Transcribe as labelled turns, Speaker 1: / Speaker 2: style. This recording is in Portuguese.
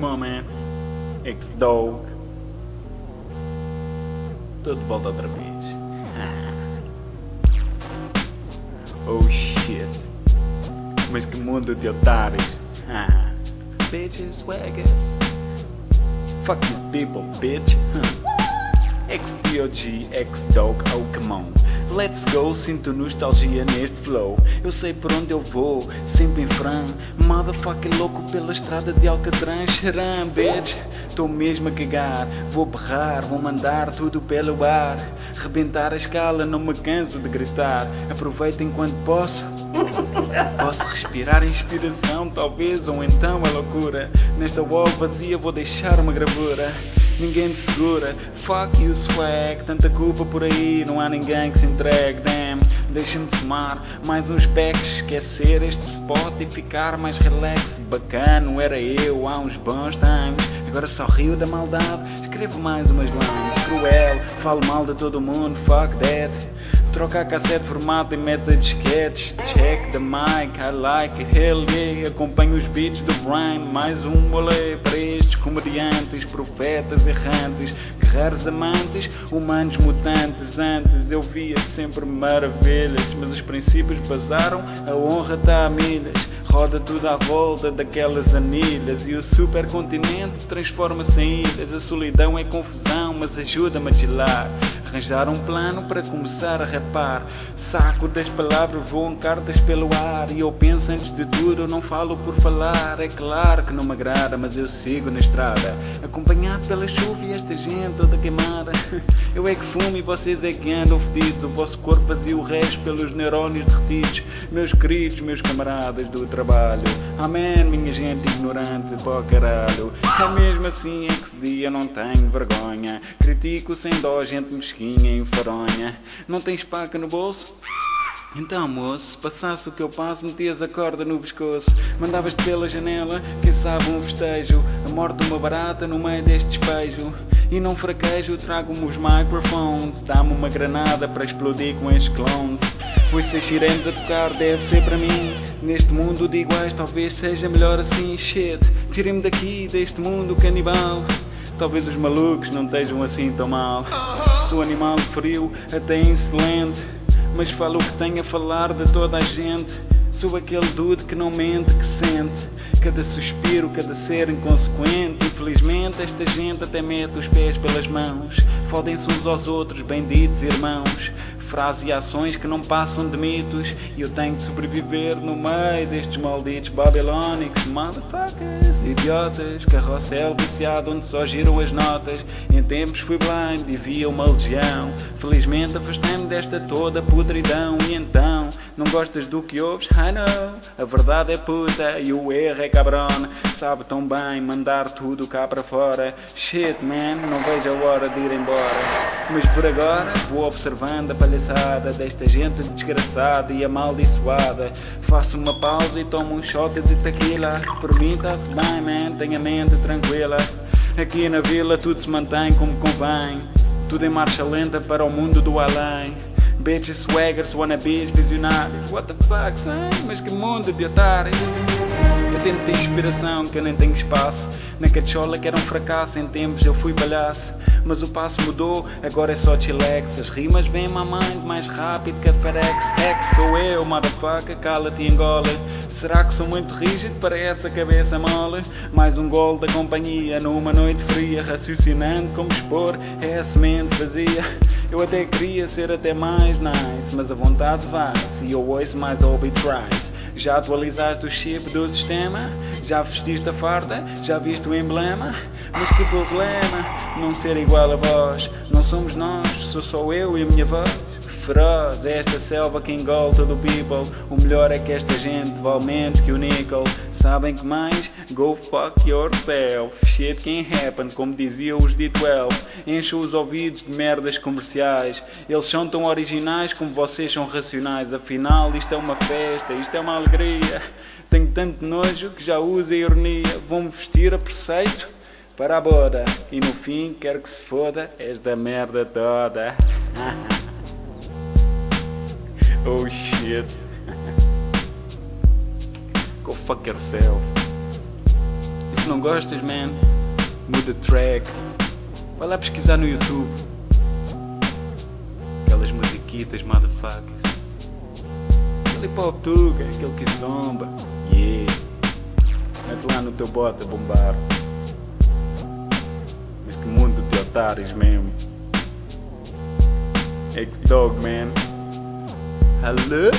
Speaker 1: Man. X-Dog. Tô de volta outra vez. oh shit. Mas que mundo de otários. Bitches, swaggers. Fuck these people, bitch. X-D-O-G, X-Dog, oh come on. Let's go, sinto nostalgia neste flow. Eu sei por onde eu vou, sempre em fran. Motherfucker louco pela estrada de Alcatrã. Xeram, bitch. Tô mesmo a cagar. Vou berrar, vou mandar tudo pelo ar. Rebentar a escala, não me canso de gritar. Aproveita enquanto posso. Posso respirar inspiração, talvez, ou então a loucura. Nesta wall vazia vou deixar uma gravura ninguém me segura. Fuck you, swag, tanta culpa por aí, não há ninguém que se entregue. Damn, deixa-me fumar mais uns packs, esquecer este spot e ficar mais relax. Bacano era eu há uns bons times. Agora só rio da maldade, escrevo mais umas lines. Cruel, falo mal de todo mundo, fuck that. Troca cassete formato e meta disquetes Check the mic, I like it, hell Acompanho os beats do Brian. Mais um rolê para estes comediantes Profetas errantes Guerreiros amantes, humanos mutantes. Antes eu via sempre maravilhas Mas os princípios basaram, a honra está a milhas. Roda tudo à volta daquelas anilhas E o supercontinente transforma-se em ilhas. A solidão é confusão, mas ajuda-me a chilar Arranjar um plano para começar a rapar. Saco das palavras, voam cartas pelo ar. E eu penso antes de tudo, não falo por falar. É claro que não me agrada, mas eu sigo na estrada. Acompanhado pela chuva e esta gente toda queimada. Eu é que fumo e vocês é que andam fedidos. O vosso corpo vazio o resto pelos neurónios derretidos. Meus queridos, meus camaradas do trabalho. Amém, minha gente ignorante, pó caralho. É mesmo assim é que se dia não tenho vergonha. Critico sem dó, gente mesquinha em faronha. Não tens paca no bolso? Então, moço, se passasse o que eu passo, metias a corda no pescoço, mandavas-te pela janela, quem sabe um festejo, a morte de uma barata no meio deste despejo. E não fraquejo, trago-me os microphones, dá-me uma granada para explodir com estes clones. Pois seis sirenes a tocar deve ser para mim. Neste mundo de iguais, talvez seja melhor assim. Shit, tirem-me daqui, deste mundo canibal. Talvez os malucos não estejam assim tão mal. Sou animal frio, até insolente. Mas falo o que tenho a falar de toda a gente. Sou aquele dude que não mente, que sente. Cada suspiro, cada ser inconsequente. Infelizmente, esta gente até mete os pés pelas mãos. Fodem-se uns aos outros, benditos irmãos frases e ações que não passam de mitos. E eu tenho de sobreviver no meio destes malditos babilónicos. Motherfuckers, idiotas carrossel viciado onde só giram as notas. Em tempos fui blind e via uma legião. Felizmente afastei-me desta toda podridão. E então não gostas do que ouves? I know a verdade é puta e o erro é cabrão sabe tão bem mandar tudo cá para fora shit man não vejo a hora de ir embora mas por agora vou observando a palhaçada desta gente desgraçada e amaldiçoada. Faço uma pausa e tomo um shot de tequila. Por mim está-se bem, man, tenho a mente tranquila. Aqui na vila tudo se mantém como convém. Tudo em marcha lenta para o mundo do além. Bitches, swaggers, wannabes, visionários. What the fuck? Mas que mundo de otários. Eu tento ter inspiração que eu nem tenho espaço. Na cachola que era um fracasso, em tempos eu fui palhaço. Mas o passo mudou, agora é só chilex. As rimas vêm mamãe mais rápido que a FedEx. Ex sou eu, motherfucker, cala-te e engole. Será que sou muito rígido para essa cabeça mole? Mais um gol da companhia numa noite fria, raciocinando como expor é a semente vazia. Eu até queria ser até mais nice, mas a vontade vai se eu ouço mais rise. Já atualizaste o chip do sistema? Já vestiste a farda? Já viste o emblema? Mas que problema não ser igual a vós? Não somos nós, sou só eu e a minha voz feroz é esta selva que engole todo o people. O melhor é que esta gente vale menos que o nickel. Sabem que mais? Go fuck yourself. Shit can happen, como diziam os D12 Encho os ouvidos de merdas comerciais. Eles são tão originais como vocês são racionais. Afinal isto é uma festa, isto é uma alegria. Tenho tanto nojo que já uso a ironia. Vou-me vestir a preceito? Para a boda. E no fim quero que se foda. Esta merda toda Oh shit. Go fuck yourself. Se não gostas, man, muda track. Vai lá pesquisar no YouTube. Aquelas musiquitas, motherfuckers. Aquele pop tuga, aquele que zomba. Yeah. Mete lá no teu bote a bombar. Mas que mundo de otários mesmo. X-Dog, man. Hello?